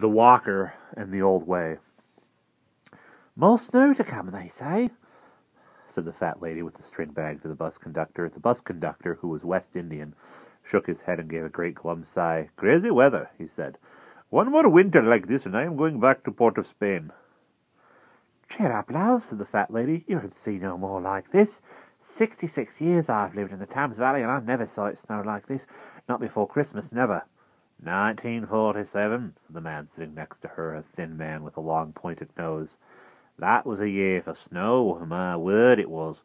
The Walker and the Old Way. More snow to come, they say, said the fat lady with the string bag to the bus conductor. The bus conductor, who was West Indian, shook his head and gave a great glum sigh. Crazy weather, he said. One more winter like this, and I am going back to Port of Spain. Cheer up, love, said the fat lady. You can see no more like this. Sixty-six years I've lived in the Thames Valley, and I never saw it snow like this. Not before Christmas, never. 1947, said the man sitting next to her, a thin man with a long pointed nose. That was a year for snow, my word it was.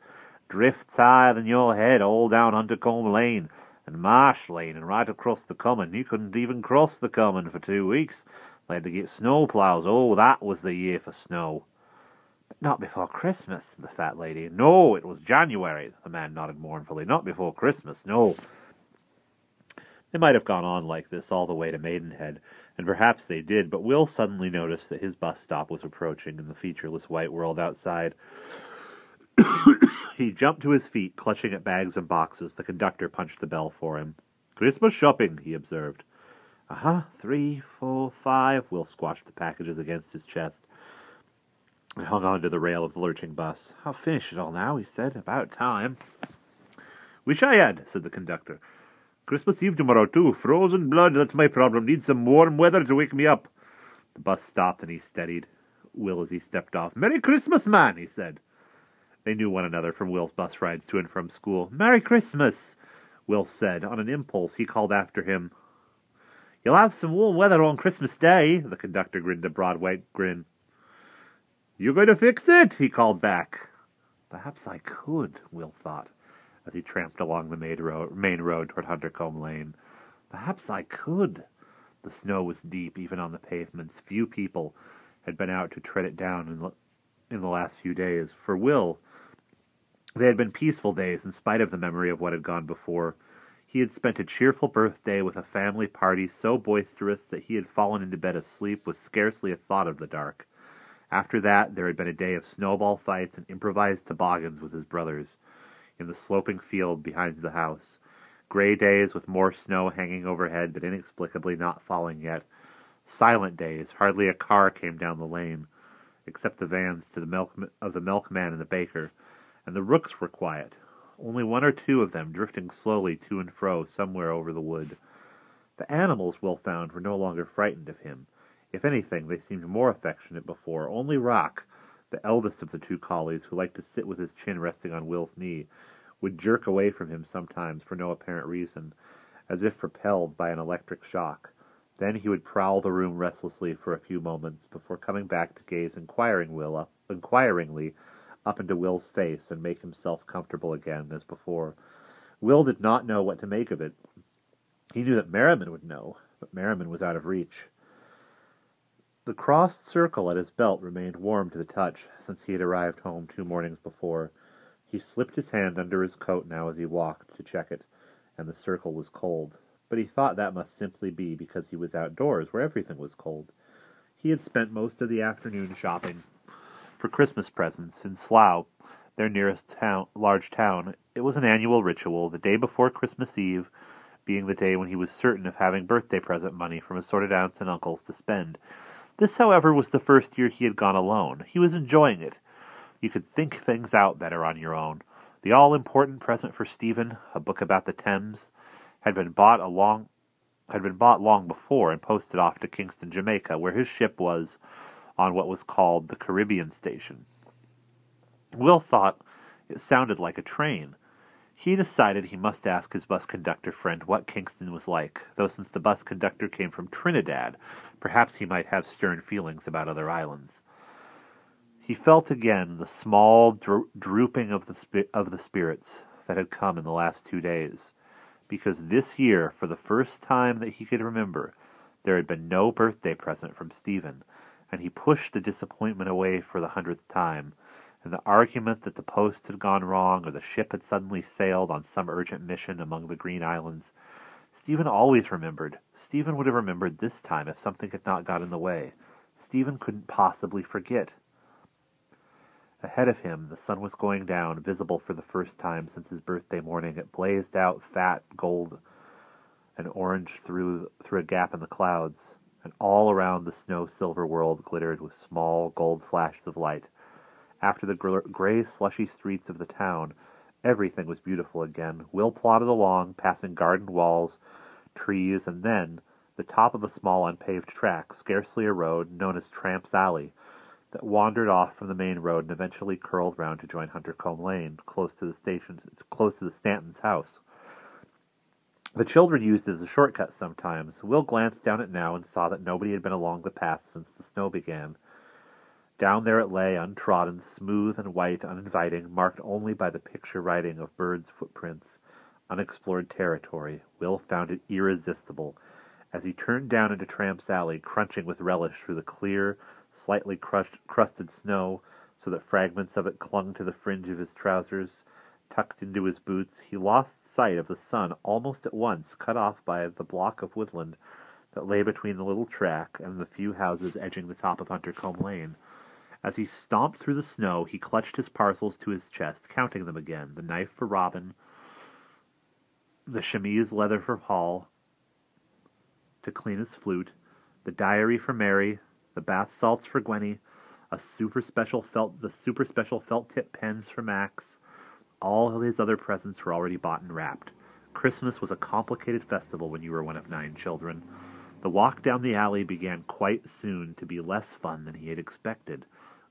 Drifts higher than your head all down Huntercombe Lane and Marsh Lane and right across the common. You couldn't even cross the common for two weeks. They had to get snow ploughs. Oh, that was the year for snow. But not before Christmas, said the fat lady. No, it was January, the man nodded mournfully. Not before Christmas, no. They might have gone on like this all the way to Maidenhead, and perhaps they did, but Will suddenly noticed that his bus stop was approaching in the featureless white world outside. he jumped to his feet, clutching at bags and boxes. The conductor punched the bell for him. Christmas shopping, he observed. Uh huh, three, four, five. Will squashed the packages against his chest and hung on to the rail of the lurching bus. I'll finish it all now, he said. About time. Wish I had, said the conductor. Christmas Eve tomorrow, too. Frozen blood, that's my problem. Need some warm weather to wake me up. The bus stopped and he steadied Will as he stepped off. Merry Christmas, man, he said. They knew one another from Will's bus rides to and from school. Merry Christmas, Will said. On an impulse, he called after him. You'll have some warm weather on Christmas Day. The conductor grinned a broad white grin. "You're going to fix it? he called back. Perhaps I could, Will thought as he tramped along the main road, main road toward Huntercombe Lane. Perhaps I could. The snow was deep, even on the pavements. Few people had been out to tread it down in the, in the last few days. For Will, they had been peaceful days in spite of the memory of what had gone before. He had spent a cheerful birthday with a family party so boisterous that he had fallen into bed asleep with scarcely a thought of the dark. After that, there had been a day of snowball fights and improvised toboggans with his brothers in the sloping field behind the house. Gray days with more snow hanging overhead, but inexplicably not falling yet. Silent days, hardly a car came down the lane, except the vans to the milk of the milkman and the baker, and the rooks were quiet, only one or two of them drifting slowly to and fro somewhere over the wood. The animals, Will found, were no longer frightened of him. If anything, they seemed more affectionate before. Only Rock, the eldest of the two collies, who liked to sit with his chin resting on Will's knee, would jerk away from him sometimes for no apparent reason, as if propelled by an electric shock. Then he would prowl the room restlessly for a few moments before coming back to gaze inquiring Will up, inquiringly up into Will's face and make himself comfortable again as before. Will did not know what to make of it. He knew that Merriman would know, but Merriman was out of reach. The crossed circle at his belt remained warm to the touch since he had arrived home two mornings before. He slipped his hand under his coat now as he walked to check it, and the circle was cold. But he thought that must simply be because he was outdoors, where everything was cold. He had spent most of the afternoon shopping for Christmas presents in Slough, their nearest town, large town. It was an annual ritual, the day before Christmas Eve being the day when he was certain of having birthday present money from assorted aunts and uncles to spend. This, however, was the first year he had gone alone. He was enjoying it. You could think things out better on your own. The all important present for Stephen, a book about the Thames, had been bought a long had been bought long before and posted off to Kingston, Jamaica, where his ship was on what was called the Caribbean station. Will thought it sounded like a train. He decided he must ask his bus conductor friend what Kingston was like, though since the bus conductor came from Trinidad, perhaps he might have stern feelings about other islands. He felt again the small dro- drooping of the of the spirits that had come in the last two days, because this year, for the first time that he could remember, there had been no birthday present from Stephen, and he pushed the disappointment away for the hundredth time and the argument that the post had gone wrong or the ship had suddenly sailed on some urgent mission among the Green Islands. Stephen always remembered. Stephen would have remembered this time if something had not got in the way. Stephen couldn't possibly forget. Ahead of him, the sun was going down, visible for the first time since his birthday morning. It blazed out fat, gold, and orange through through a gap in the clouds, and all around the snow silver world glittered with small gold flashes of light. After the gr- gray, slushy streets of the town, everything was beautiful again. Will plodded along, passing garden walls, trees, and then the top of a small unpaved track, scarcely a road, known as Tramp's Alley, that wandered off from the main road and eventually curled round to join Huntercombe Lane, close to the station, close to the Stantons' house. The children used it as a shortcut sometimes. Will glanced down it now and saw that nobody had been along the path since the snow began. Down there it lay, untrodden, smooth and white, uninviting, marked only by the picture writing of birds' footprints, unexplored territory. Will found it irresistible. As he turned down into Tramp's Alley, crunching with relish through the clear, slightly crushed, crusted snow, so that fragments of it clung to the fringe of his trousers, tucked into his boots, he lost sight of the sun almost at once, cut off by the block of woodland that lay between the little track and the few houses edging the top of Huntercombe Lane. As he stomped through the snow, he clutched his parcels to his chest, counting them again the knife for Robin, the chemise leather for Paul to clean his flute, the diary for Mary, the bath salts for Gwenny, a super special felt the super special felt tip pens for Max. All his other presents were already bought and wrapped. Christmas was a complicated festival when you were one of nine children. The walk down the alley began quite soon to be less fun than he had expected.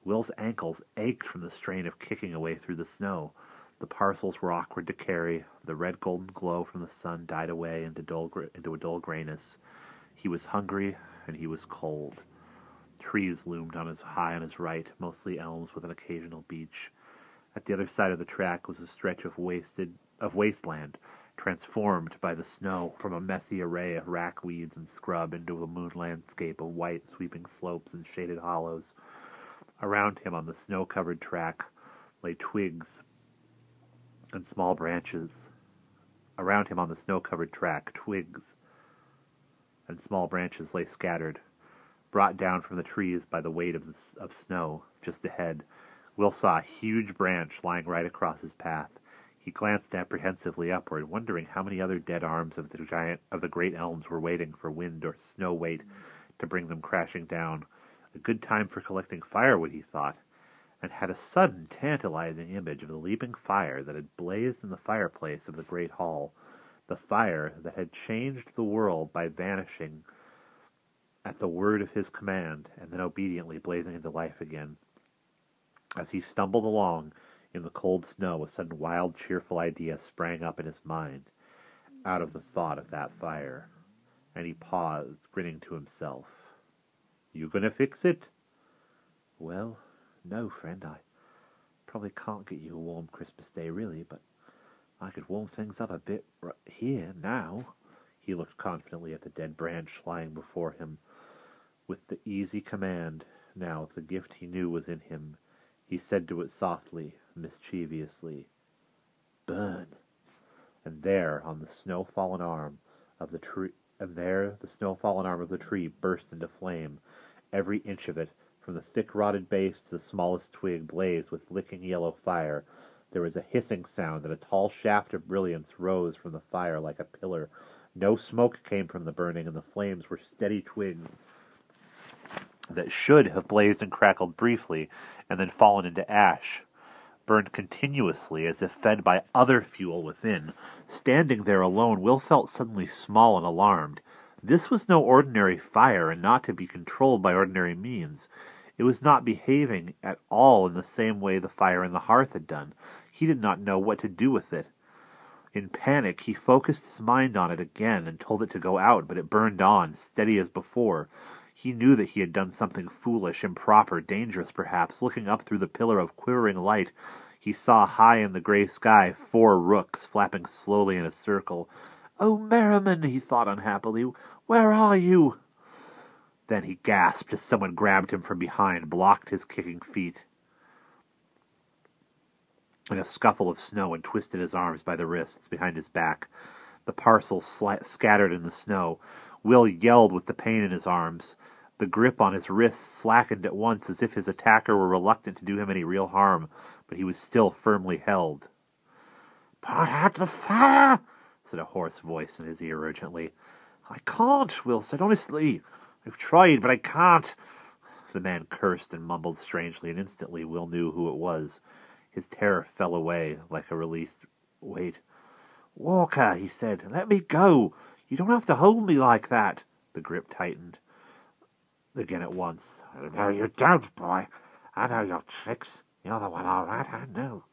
Will's ankles ached from the strain of kicking away through the snow. The parcels were awkward to carry. The red golden glow from the sun died away into, dull, into a dull grayness. He was hungry and he was cold. Trees loomed on his high on his right, mostly elms with an occasional beech. At the other side of the track was a stretch of wasted of wasteland, transformed by the snow from a messy array of rack weeds and scrub into a moon landscape of white sweeping slopes and shaded hollows. Around him on the snow-covered track lay twigs and small branches. Around him on the snow-covered track, twigs and small branches lay scattered, brought down from the trees by the weight of, the, of snow just ahead. Will saw a huge branch lying right across his path. He glanced apprehensively upward, wondering how many other dead arms of the giant of the great elms were waiting for wind or snow weight to bring them crashing down. A good time for collecting firewood, he thought, and had a sudden tantalizing image of the leaping fire that had blazed in the fireplace of the great hall, the fire that had changed the world by vanishing at the word of his command, and then obediently blazing into life again. As he stumbled along in the cold snow, a sudden wild, cheerful idea sprang up in his mind out of the thought of that fire, and he paused, grinning to himself. You gonna fix it? Well, no, friend. I probably can't get you a warm Christmas day, really, but I could warm things up a bit right here, now. He looked confidently at the dead branch lying before him. With the easy command, now, of the gift he knew was in him, he said to it softly, mischievously, Burn! And there, on the snow-fallen arm of the tree, and there the snow-fallen arm of the tree burst into flame, every inch of it, from the thick rotted base to the smallest twig, blazed with licking yellow fire. There was a hissing sound, and a tall shaft of brilliance rose from the fire like a pillar. No smoke came from the burning, and the flames were steady twigs that should have blazed and crackled briefly, and then fallen into ash, burned continuously as if fed by other fuel within. Standing there alone, Will felt suddenly small and alarmed. This was no ordinary fire, and not to be controlled by ordinary means. It was not behaving at all in the same way the fire in the hearth had done. He did not know what to do with it. In panic, he focused his mind on it again and told it to go out, but it burned on, steady as before. He knew that he had done something foolish, improper, dangerous perhaps. Looking up through the pillar of quivering light, he saw high in the gray sky four rooks flapping slowly in a circle. Oh, Merriman, he thought unhappily, where are you? Then he gasped as someone grabbed him from behind, blocked his kicking feet in a scuffle of snow, and twisted his arms by the wrists behind his back. The parcels sla- scattered in the snow. Will yelled with the pain in his arms. The grip on his wrists slackened at once, as if his attacker were reluctant to do him any real harm, but he was still firmly held. Put out the fire! said a hoarse voice in his ear urgently. I can't, Will said, honestly. I've tried, but I can't. The man cursed and mumbled strangely, and instantly Will knew who it was. His terror fell away like a released weight. Walker, he said, let me go. You don't have to hold me like that. The grip tightened again at once. No, hmm. you don't, boy. I know your tricks. You're the one, all right, I know.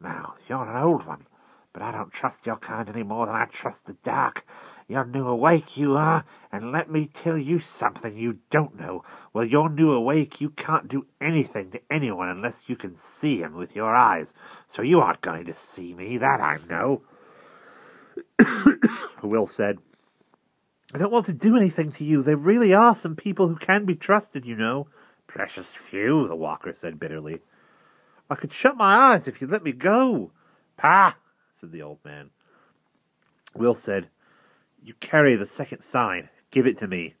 Now, you're an old one, but I don't trust your kind any more than I trust the dark. You're new awake, you are, and let me tell you something you don't know. Well, you're new awake, you can't do anything to anyone unless you can see him with your eyes. So you aren't going to see me, that I know. Will said, I don't want to do anything to you. There really are some people who can be trusted, you know. Precious few, the walker said bitterly. I could shut my eyes if you'd let me go. Pah, said the old man. Will said, You carry the second sign. Give it to me.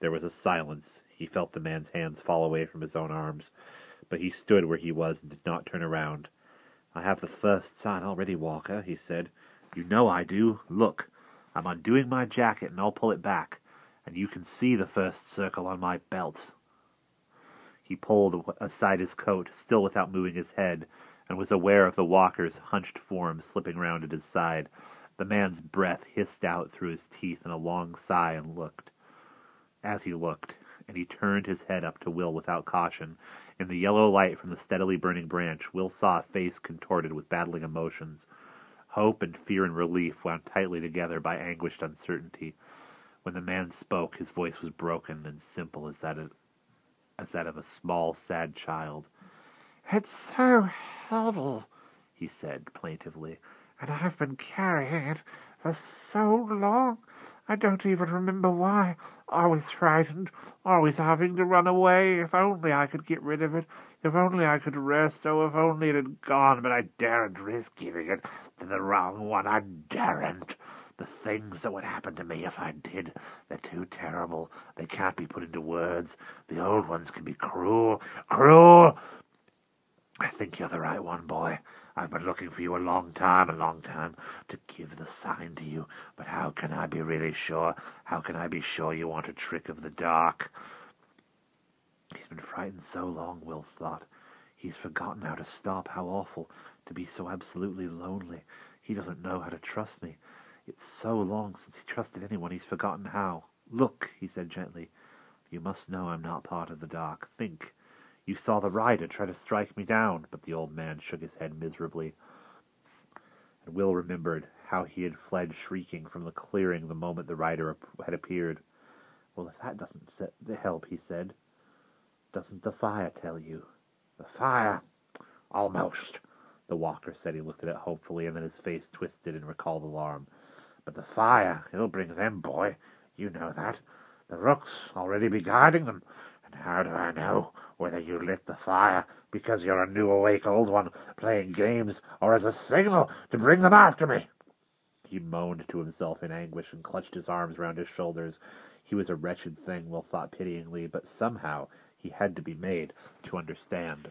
There was a silence. He felt the man's hands fall away from his own arms, but he stood where he was and did not turn around. I have the first sign already, Walker, he said. You know I do. Look, I'm undoing my jacket and I'll pull it back, and you can see the first circle on my belt. He pulled aside his coat, still without moving his head, and was aware of the walker's hunched form slipping round at his side. The man's breath hissed out through his teeth in a long sigh and looked. As he looked, and he turned his head up to Will without caution, in the yellow light from the steadily burning branch, Will saw a face contorted with battling emotions. Hope and fear and relief wound tightly together by anguished uncertainty. When the man spoke, his voice was broken and simple as that of, as that of a small, sad child. It's so heavy, he said plaintively, and I've been carrying it for so long. I don't even remember why. Always frightened, always having to run away. If only I could get rid of it. If only I could rest. Oh, if only it had gone, but I daren't risk giving it to the wrong one. I daren't. The things that would happen to me if I did, they're too terrible. They can't be put into words. The old ones can be cruel, cruel. I think you're the right one, boy. I've been looking for you a long time, a long time, to give the sign to you. But how can I be really sure? How can I be sure you want a trick of the dark? He's been frightened so long, Will thought. He's forgotten how to stop. How awful to be so absolutely lonely. He doesn't know how to trust me. It's so long since he trusted anyone, he's forgotten how. Look, he said gently. You must know I'm not part of the dark. Think. You saw the rider try to strike me down, but the old man shook his head miserably. And Will remembered how he had fled shrieking from the clearing the moment the rider had appeared. Well, if that doesn't help, he said. Doesn't the fire tell you? The fire? Almost. The walker said he looked at it hopefully, and then his face twisted in recalled alarm. But the fire, it'll bring them, boy. You know that. The rooks already be guarding them. And how do I know whether you lit the fire because you're a new awake old one playing games, or as a signal to bring them after me? He moaned to himself in anguish and clutched his arms round his shoulders. He was a wretched thing, Will thought pityingly, but somehow he had to be made to understand.